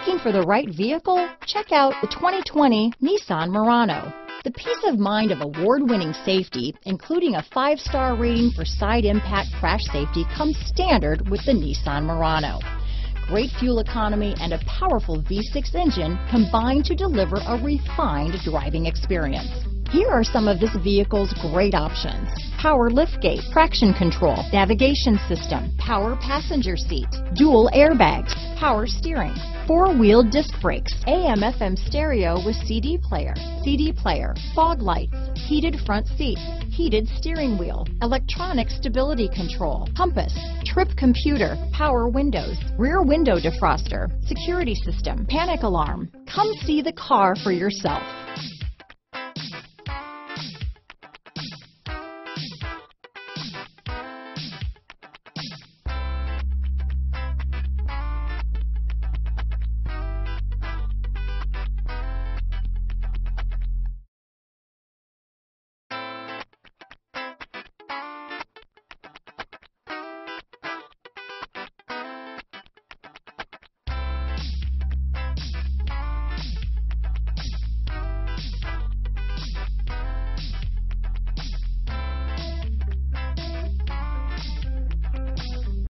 Looking for the right vehicle? Check out the 2020 Nissan Murano. The peace of mind of award-winning safety, including a five-star rating for side impact crash safety, comes standard with the Nissan Murano. Great fuel economy and a powerful V6 engine combine to deliver a refined driving experience. Here are some of this vehicle's great options. Power liftgate, traction control, navigation system, power passenger seat, dual airbags, power steering, four-wheel disc brakes, AM FM stereo with CD player, CD player, fog lights, heated front seats, heated steering wheel, electronic stability control, compass, trip computer, power windows, rear window defroster, security system, panic alarm. Come see the car for yourself.